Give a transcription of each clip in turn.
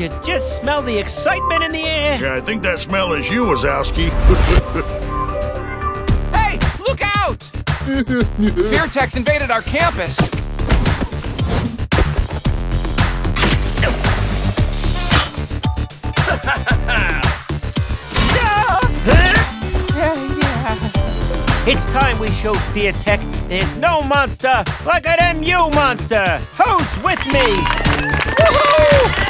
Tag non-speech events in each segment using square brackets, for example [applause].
You just smell the excitement in the air? Yeah, I think that smell is you, Wazowski. [laughs] Hey, look out! [laughs] Fear Tech's invaded our campus. [laughs] It's time we show Fear Tech there's no monster like an MU monster. Who's with me?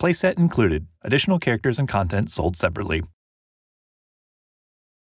Playset included. Additional characters and content sold separately.